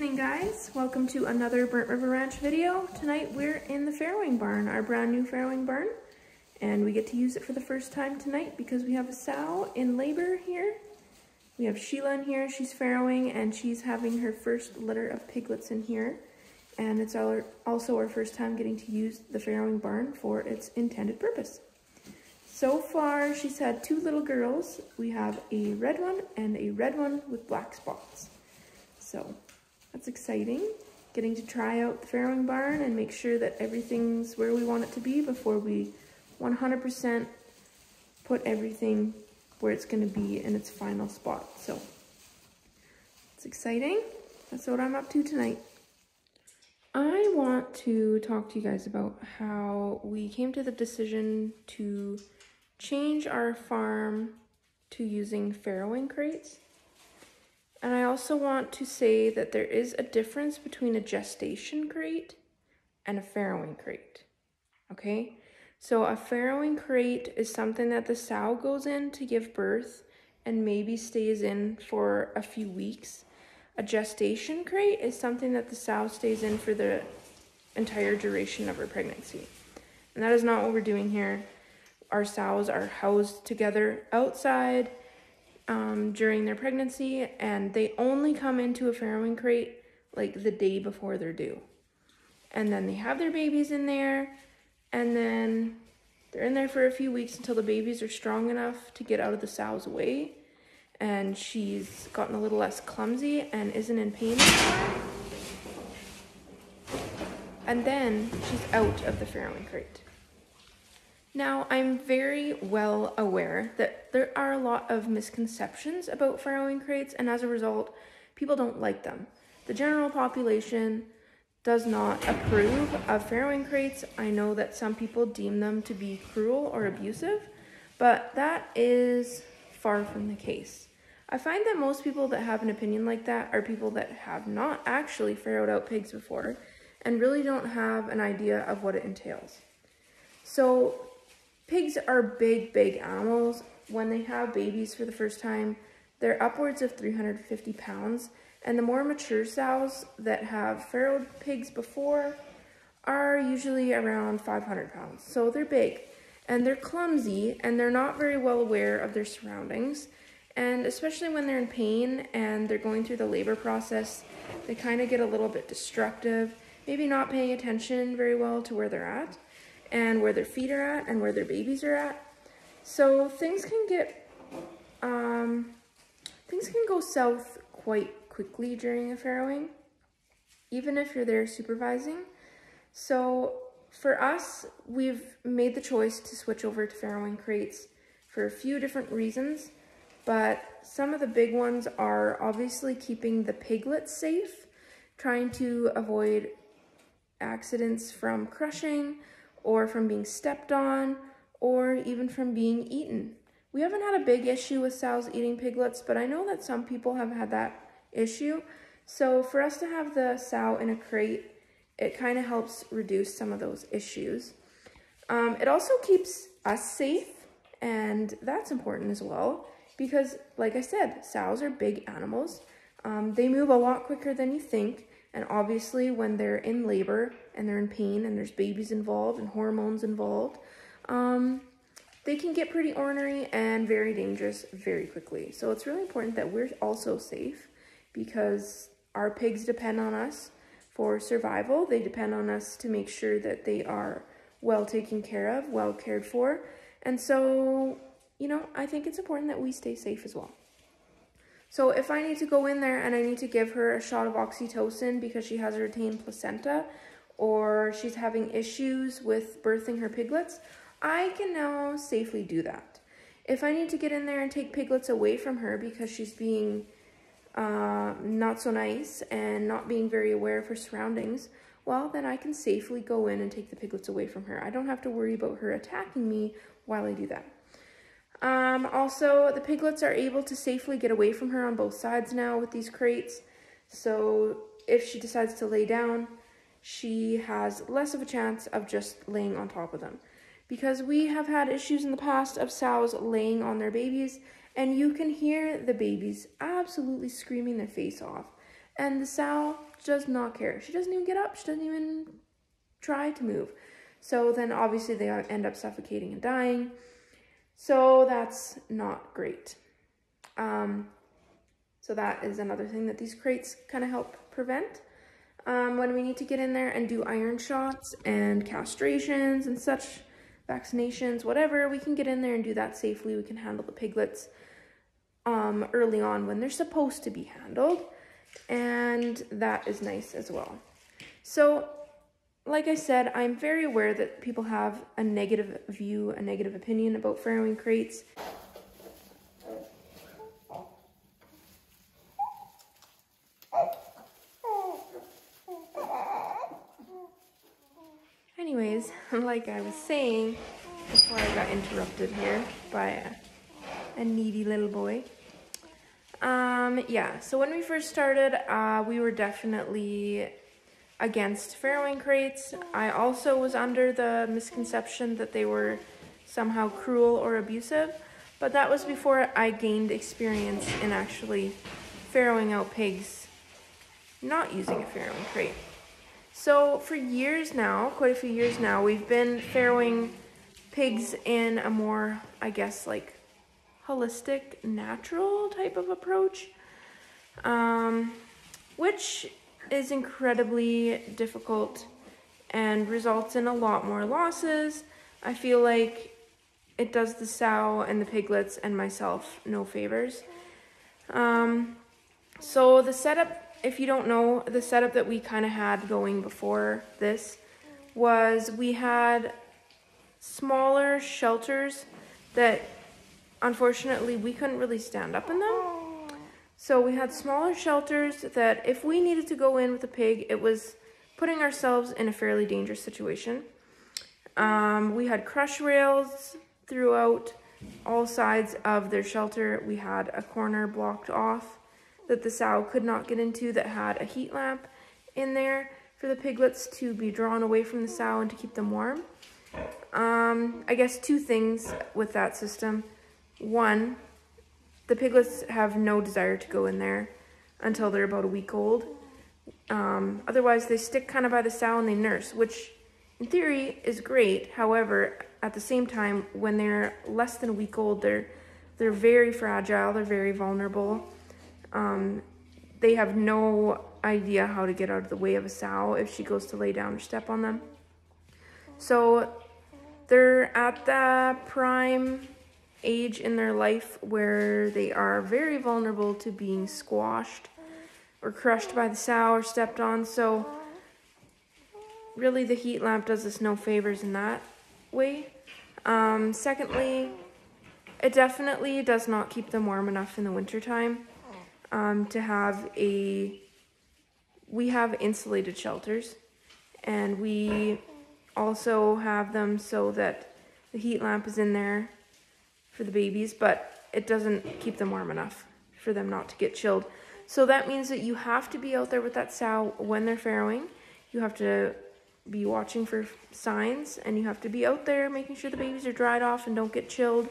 evening guys, welcome to another Burnt River Ranch video. Tonight we're in the farrowing barn, our brand new farrowing barn. And we get to use it for the first time tonight because we have a sow in labor here. We have Sheila in here, she's farrowing and she's having her first litter of piglets in here. And it's our, also our first time getting to use the farrowing barn for its intended purpose. So far, she's had two little girls. We have a red one and a red one with black spots. So that's exciting. Getting to try out the farrowing barn and make sure that everything's where we want it to be before we 100% put everything where it's going to be in its final spot. So it's exciting. That's what I'm up to tonight. I want to talk to you guys about how we came to the decision to change our farm to using farrowing crates. And I also want to say that there is a difference between a gestation crate and a farrowing crate, okay? So a farrowing crate is something that the sow goes in to give birth and maybe stays in for a few weeks. A gestation crate is something that the sow stays in for the entire duration of her pregnancy. And that is not what we're doing here. Our sows are housed together outside um, during their pregnancy, and they only come into a farrowing crate like the day before they're due. And then they have their babies in there, and then they're in there for a few weeks until the babies are strong enough to get out of the sow's way. And she's gotten a little less clumsy and isn't in pain anymore. And then she's out of the farrowing crate. Now, I'm very well aware that there are a lot of misconceptions about farrowing crates, and as a result, people don't like them. The general population does not approve of farrowing crates. I know that some people deem them to be cruel or abusive, but that is far from the case. I find that most people that have an opinion like that are people that have not actually farrowed out pigs before and really don't have an idea of what it entails. So Pigs are big, big animals. When they have babies for the first time, they're upwards of 350 pounds. And the more mature sows that have farrowed pigs before are usually around 500 pounds. So they're big and they're clumsy and they're not very well aware of their surroundings. And especially when they're in pain and they're going through the labor process, they kind of get a little bit destructive, maybe not paying attention very well to where they're at and where their feet are at and where their babies are at. So things can get, um, things can go south quite quickly during a farrowing, even if you're there supervising. So for us, we've made the choice to switch over to farrowing crates for a few different reasons, but some of the big ones are obviously keeping the piglets safe, trying to avoid accidents from crushing, or from being stepped on, or even from being eaten. We haven't had a big issue with sows eating piglets, but I know that some people have had that issue. So for us to have the sow in a crate, it kind of helps reduce some of those issues. Um, it also keeps us safe, and that's important as well, because like I said, sows are big animals. Um, they move a lot quicker than you think, and obviously, when they're in labor and they're in pain and there's babies involved and hormones involved, um, they can get pretty ornery and very dangerous very quickly. So it's really important that we're also safe because our pigs depend on us for survival. They depend on us to make sure that they are well taken care of, well cared for. And so, you know, I think it's important that we stay safe as well. So if I need to go in there and I need to give her a shot of oxytocin because she has a retained placenta or she's having issues with birthing her piglets, I can now safely do that. If I need to get in there and take piglets away from her because she's being uh, not so nice and not being very aware of her surroundings, well, then I can safely go in and take the piglets away from her. I don't have to worry about her attacking me while I do that. Um, also, the piglets are able to safely get away from her on both sides now with these crates. So if she decides to lay down, she has less of a chance of just laying on top of them. Because we have had issues in the past of sows laying on their babies, and you can hear the babies absolutely screaming their face off. and the sow does not care. She doesn't even get up. She doesn't even try to move. So then obviously they end up suffocating and dying. So that's not great. Um, so that is another thing that these crates kind of help prevent. Um, when we need to get in there and do iron shots and castrations and such, vaccinations, whatever, we can get in there and do that safely. We can handle the piglets um, early on when they're supposed to be handled. And that is nice as well. So, like I said, I'm very aware that people have a negative view, a negative opinion about farrowing crates. Anyways, like I was saying before I got interrupted here by a, a needy little boy. Um, yeah, so when we first started, uh, we were definitely against farrowing crates. I also was under the misconception that they were somehow cruel or abusive, but that was before I gained experience in actually farrowing out pigs not using a farrowing crate. So for years now, quite a few years now, we've been farrowing pigs in a more, I guess, like holistic, natural type of approach, um, which is incredibly difficult and results in a lot more losses. I feel like it does the sow and the piglets and myself no favors. Um, so the setup if you don't know, the setup that we kind of had going before this was we had smaller shelters that unfortunately we couldn't really stand up in them. So we had smaller shelters that if we needed to go in with a pig, it was putting ourselves in a fairly dangerous situation. Um, we had crush rails throughout all sides of their shelter. We had a corner blocked off that the sow could not get into that had a heat lamp in there for the piglets to be drawn away from the sow and to keep them warm. Um, I guess two things with that system. One, the piglets have no desire to go in there until they're about a week old. Um, otherwise, they stick kind of by the sow and they nurse, which in theory is great. However, at the same time, when they're less than a week old, they're they're very fragile, they're very vulnerable. Um, they have no idea how to get out of the way of a sow if she goes to lay down or step on them. So they're at the prime age in their life where they are very vulnerable to being squashed or crushed by the sow or stepped on. So really the heat lamp does us no favors in that way. Um, secondly, it definitely does not keep them warm enough in the wintertime um, to have a, we have insulated shelters and we also have them so that the heat lamp is in there for the babies, but it doesn't keep them warm enough for them not to get chilled. So that means that you have to be out there with that sow when they're farrowing. You have to be watching for signs and you have to be out there making sure the babies are dried off and don't get chilled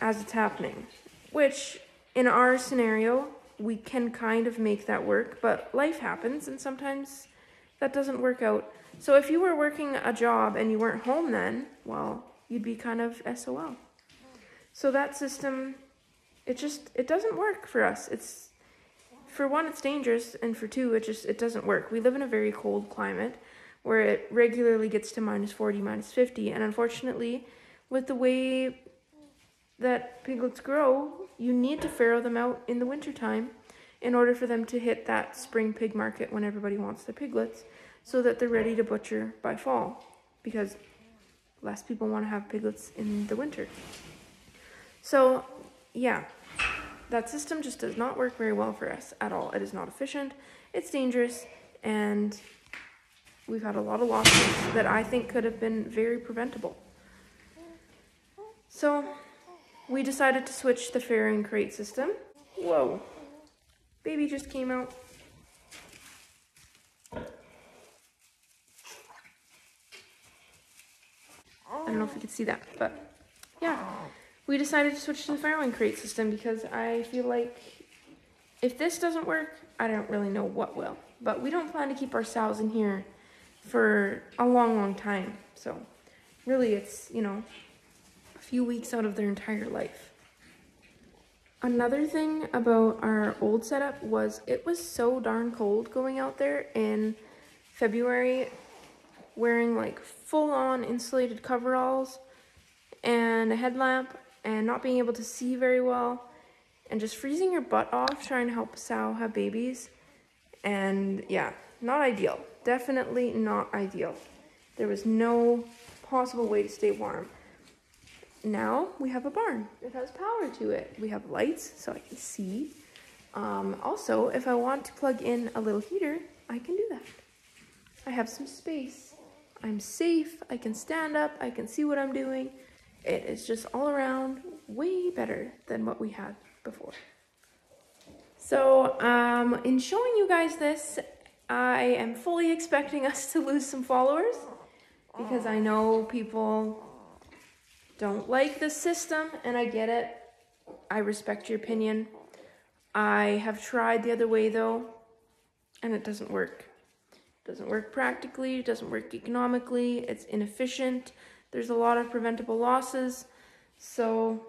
as it's happening. Which in our scenario, we can kind of make that work, but life happens and sometimes that doesn't work out. So if you were working a job and you weren't home then, well, you'd be kind of SOL. So that system, it just, it doesn't work for us. It's, for one, it's dangerous, and for two, it just, it doesn't work. We live in a very cold climate where it regularly gets to minus 40, minus 50, and unfortunately, with the way that piglets grow, you need to farrow them out in the wintertime in order for them to hit that spring pig market when everybody wants their piglets so that they're ready to butcher by fall because less people want to have piglets in the winter. So, yeah, that system just does not work very well for us at all. It is not efficient, it's dangerous, and we've had a lot of losses that I think could have been very preventable. So, we decided to switch the farrowing crate system. Whoa. Baby just came out. I don't know if you could see that, but yeah. We decided to switch to the farrowing crate system because I feel like if this doesn't work, I don't really know what will. But we don't plan to keep our sows in here for a long, long time. So really it's, you know, a few weeks out of their entire life. Another thing about our old setup was it was so darn cold going out there in February wearing like full on insulated coveralls and a headlamp and not being able to see very well and just freezing your butt off trying to help a sow have babies. And yeah, not ideal. Definitely not ideal. There was no possible way to stay warm. Now we have a barn. It has power to it. We have lights so I can see. Um, also, if I want to plug in a little heater, I can do that. I have some space. I'm safe. I can stand up. I can see what I'm doing. It is just all around way better than what we had before. So um, in showing you guys this, I am fully expecting us to lose some followers because I know people don't like the system and I get it. I respect your opinion. I have tried the other way though and it doesn't work. It doesn't work practically, it doesn't work economically, it's inefficient. There's a lot of preventable losses. So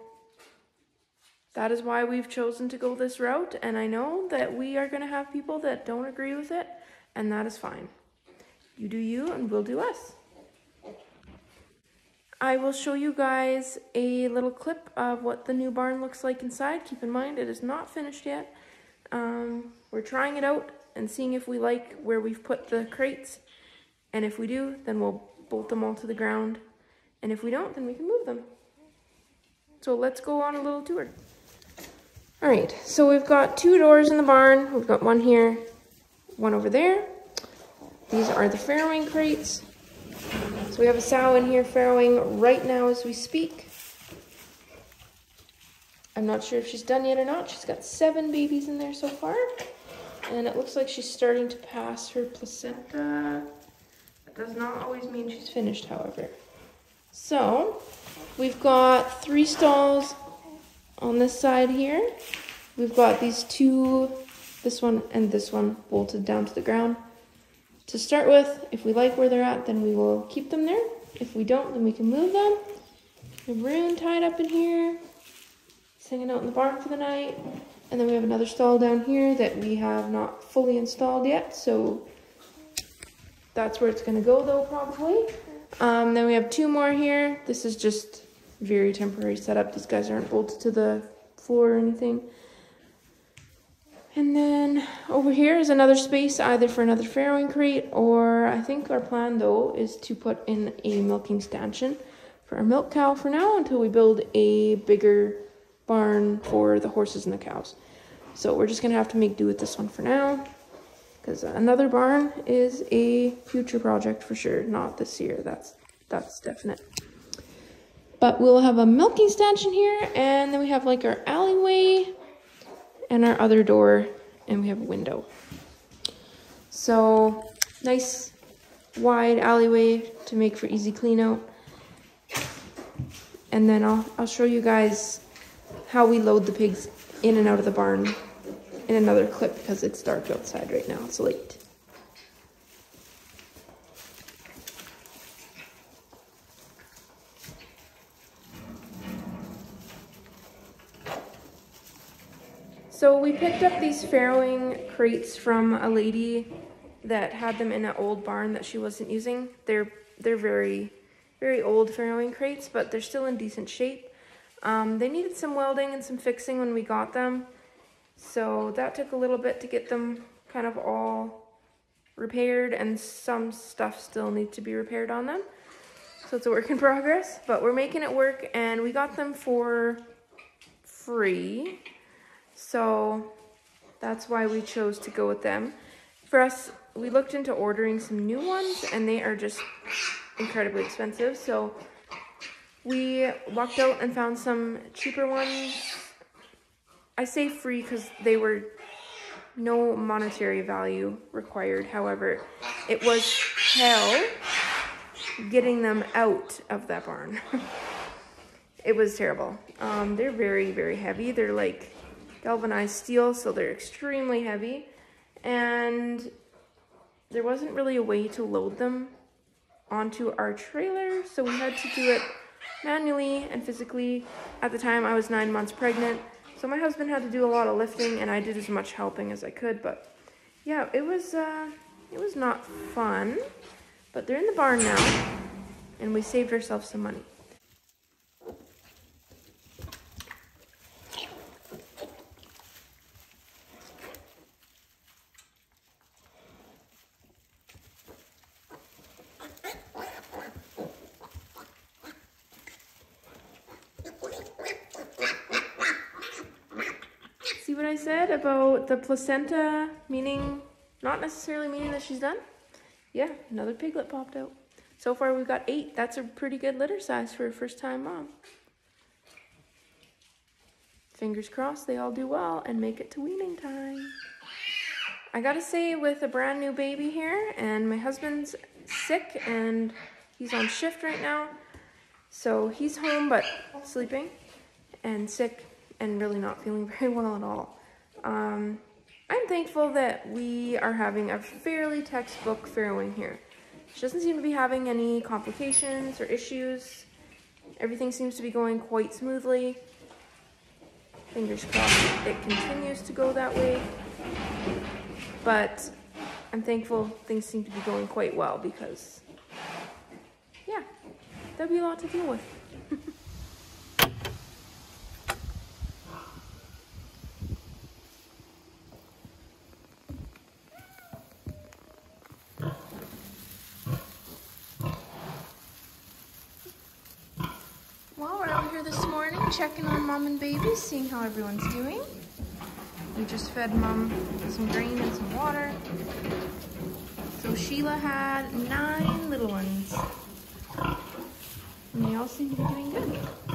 that is why we've chosen to go this route. And I know that we are going to have people that don't agree with it, and that is fine. You do you, and we'll do us. I will show you guys a little clip of what the new barn looks like inside. Keep in mind, it is not finished yet. Um, we're trying it out and seeing if we like where we've put the crates. And if we do, then we'll bolt them all to the ground. And if we don't, then we can move them. So let's go on a little tour. All right, so we've got two doors in the barn. We've got one here, one over there. These are the farrowing crates. So we have a sow in here farrowing right now as we speak. I'm not sure if she's done yet or not. She's got seven babies in there so far. And it looks like she's starting to pass her placenta. That does not always mean she's finished, however. So, we've got three stalls on this side here. We've got these two, this one and this one, bolted down to the ground. To start with, if we like where they're at, then we will keep them there. If we don't, then we can move them. The Rune tied up in here. Hanging out in the barn for the night. And then we have another stall down here that we have not fully installed yet, so that's where it's gonna go though, probably. Um, then we have two more here. This is just very temporary setup. These guys aren't bolted to the floor or anything. And then over here is another space either for another farrowing crate or I think our plan though is to put in a milking stanchion for our milk cow for now until we build a bigger barn for the horses and the cows. So we're just gonna have to make do with this one for now because another barn is a future project for sure, not this year. That's that's definite. But we'll have a milking stanchion here, and then we have like our alleyway and our other door, and we have a window. So nice wide alleyway to make for easy clean out. And then I'll, I'll show you guys how we load the pigs in and out of the barn in another clip because it's dark outside right now. It's late. So we picked up these farrowing crates from a lady that had them in an old barn that she wasn't using. They're they're very very old farrowing crates, but they're still in decent shape. Um, they needed some welding and some fixing when we got them. So that took a little bit to get them kind of all repaired and some stuff still needs to be repaired on them. So it's a work in progress, but we're making it work and we got them for free. So that's why we chose to go with them. For us, we looked into ordering some new ones and they are just incredibly expensive. So we walked out and found some cheaper ones I say free because they were no monetary value required. However, it was hell getting them out of that barn. it was terrible. Um, they're very, very heavy. They're like galvanized steel, so they're extremely heavy. And there wasn't really a way to load them onto our trailer, so we had to do it manually and physically. At the time, I was nine months pregnant, so my husband had to do a lot of lifting, and I did as much helping as I could. But yeah, it was uh, it was not fun. But they're in the barn now, and we saved ourselves some money. See what I said about the placenta meaning, not necessarily meaning that she's done? Yeah, another piglet popped out. So far we've got eight. That's a pretty good litter size for a first time mom. Fingers crossed they all do well and make it to weaning time. I gotta say with a brand new baby here and my husband's sick and he's on shift right now. So he's home but sleeping and sick and really not feeling very well at all. Um, I'm thankful that we are having a fairly textbook farrowing here. She doesn't seem to be having any complications or issues. Everything seems to be going quite smoothly. Fingers crossed it continues to go that way. But I'm thankful things seem to be going quite well because, yeah, there'll be a lot to deal with. Well, we're out here this morning mom and baby, seeing how everyone's doing. We just fed mom some grain and some water. So Sheila had nine little ones. And they all seem to be doing good.